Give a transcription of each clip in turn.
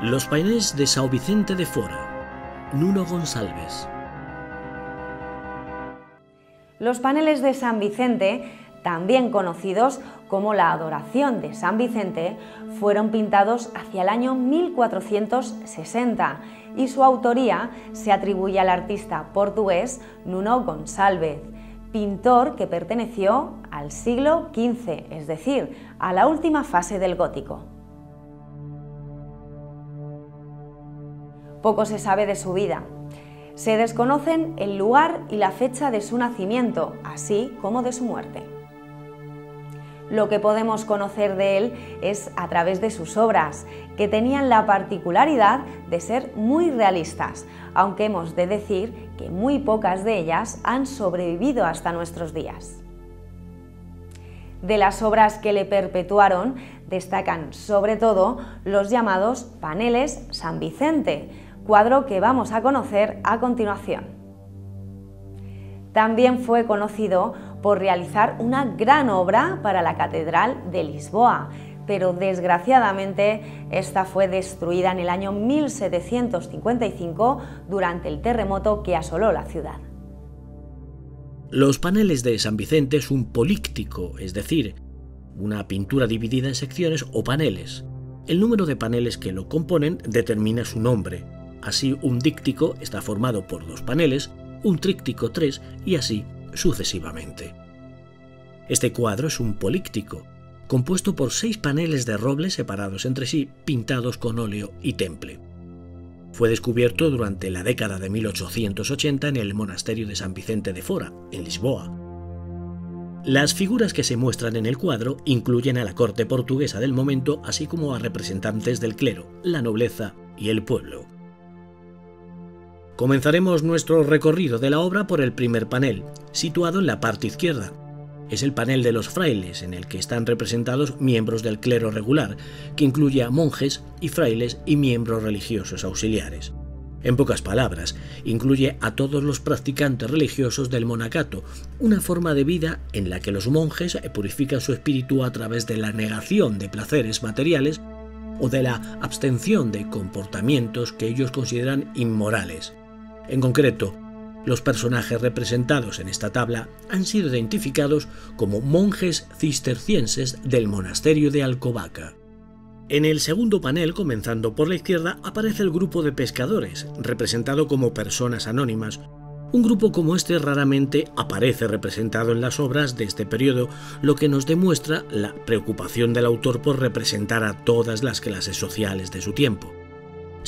Los paneles de Sao Vicente de Fora. Nuno González. Los paneles de San Vicente, también conocidos como la adoración de San Vicente, fueron pintados hacia el año 1460 y su autoría se atribuye al artista portugués Nuno Gonçalves, pintor que perteneció al siglo XV, es decir, a la última fase del gótico. Poco se sabe de su vida. Se desconocen el lugar y la fecha de su nacimiento, así como de su muerte. Lo que podemos conocer de él es a través de sus obras, que tenían la particularidad de ser muy realistas, aunque hemos de decir que muy pocas de ellas han sobrevivido hasta nuestros días. De las obras que le perpetuaron destacan sobre todo los llamados paneles San Vicente, cuadro que vamos a conocer a continuación. También fue conocido por realizar una gran obra para la Catedral de Lisboa, pero desgraciadamente esta fue destruida en el año 1755 durante el terremoto que asoló la ciudad. Los paneles de San Vicente es un políctico, es decir, una pintura dividida en secciones o paneles. El número de paneles que lo componen determina su nombre, Así, un díptico está formado por dos paneles, un tríptico tres y así sucesivamente. Este cuadro es un políptico, compuesto por seis paneles de roble separados entre sí, pintados con óleo y temple. Fue descubierto durante la década de 1880 en el monasterio de San Vicente de Fora, en Lisboa. Las figuras que se muestran en el cuadro incluyen a la corte portuguesa del momento, así como a representantes del clero, la nobleza y el pueblo. Comenzaremos nuestro recorrido de la obra por el primer panel, situado en la parte izquierda. Es el panel de los frailes, en el que están representados miembros del clero regular, que incluye a monjes y frailes y miembros religiosos auxiliares. En pocas palabras, incluye a todos los practicantes religiosos del monacato, una forma de vida en la que los monjes purifican su espíritu a través de la negación de placeres materiales o de la abstención de comportamientos que ellos consideran inmorales. En concreto, los personajes representados en esta tabla han sido identificados como monjes cistercienses del monasterio de Alcobaca. En el segundo panel, comenzando por la izquierda, aparece el grupo de pescadores, representado como personas anónimas. Un grupo como este raramente aparece representado en las obras de este periodo, lo que nos demuestra la preocupación del autor por representar a todas las clases sociales de su tiempo.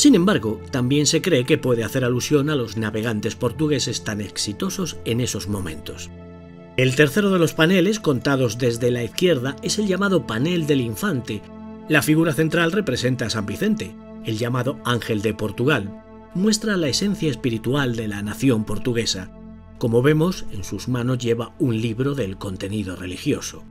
Sin embargo, también se cree que puede hacer alusión a los navegantes portugueses tan exitosos en esos momentos. El tercero de los paneles, contados desde la izquierda, es el llamado panel del infante. La figura central representa a San Vicente, el llamado Ángel de Portugal. Muestra la esencia espiritual de la nación portuguesa. Como vemos, en sus manos lleva un libro del contenido religioso.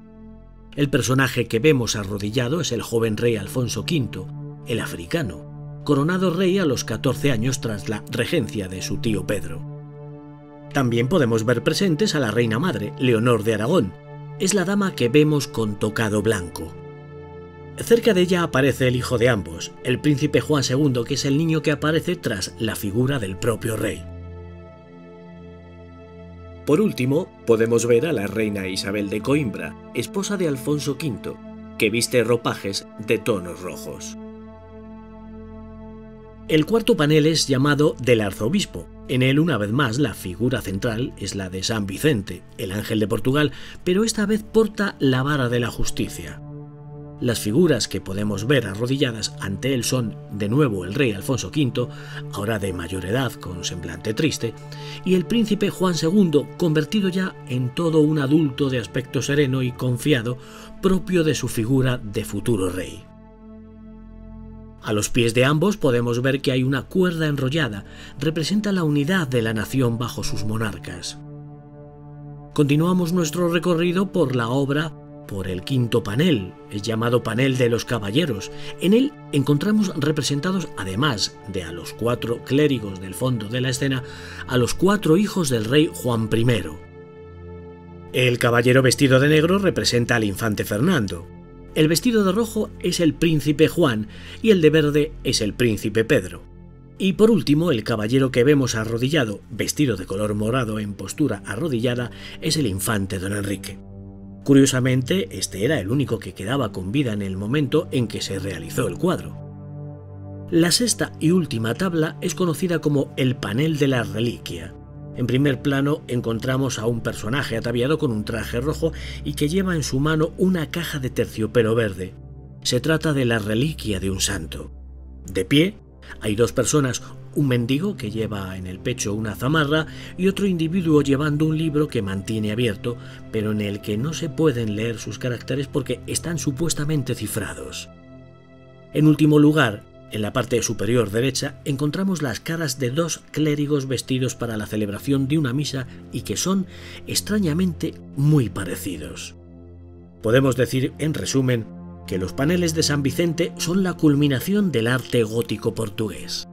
El personaje que vemos arrodillado es el joven rey Alfonso V, el africano, coronado rey a los 14 años tras la regencia de su tío Pedro. También podemos ver presentes a la reina madre, Leonor de Aragón. Es la dama que vemos con tocado blanco. Cerca de ella aparece el hijo de ambos, el príncipe Juan II, que es el niño que aparece tras la figura del propio rey. Por último, podemos ver a la reina Isabel de Coimbra, esposa de Alfonso V, que viste ropajes de tonos rojos. El cuarto panel es llamado del arzobispo. En él, una vez más, la figura central es la de San Vicente, el ángel de Portugal, pero esta vez porta la vara de la justicia. Las figuras que podemos ver arrodilladas ante él son, de nuevo, el rey Alfonso V, ahora de mayor edad, con semblante triste, y el príncipe Juan II, convertido ya en todo un adulto de aspecto sereno y confiado, propio de su figura de futuro rey. A los pies de ambos podemos ver que hay una cuerda enrollada, representa la unidad de la nación bajo sus monarcas. Continuamos nuestro recorrido por la obra por el quinto panel, es llamado panel de los caballeros. En él encontramos representados, además de a los cuatro clérigos del fondo de la escena, a los cuatro hijos del rey Juan I. El caballero vestido de negro representa al infante Fernando, El vestido de rojo es el príncipe Juan y el de verde es el príncipe Pedro. Y por último, el caballero que vemos arrodillado, vestido de color morado en postura arrodillada, es el infante don Enrique. Curiosamente, este era el único que quedaba con vida en el momento en que se realizó el cuadro. La sexta y última tabla es conocida como el panel de la reliquia. En primer plano encontramos a un personaje ataviado con un traje rojo y que lleva en su mano una caja de terciopelo verde. Se trata de la reliquia de un santo. De pie, hay dos personas, un mendigo que lleva en el pecho una zamarra y otro individuo llevando un libro que mantiene abierto, pero en el que no se pueden leer sus caracteres porque están supuestamente cifrados. En último lugar, en la parte superior derecha encontramos las caras de dos clérigos vestidos para la celebración de una misa y que son extrañamente muy parecidos. Podemos decir, en resumen, que los paneles de San Vicente son la culminación del arte gótico portugués.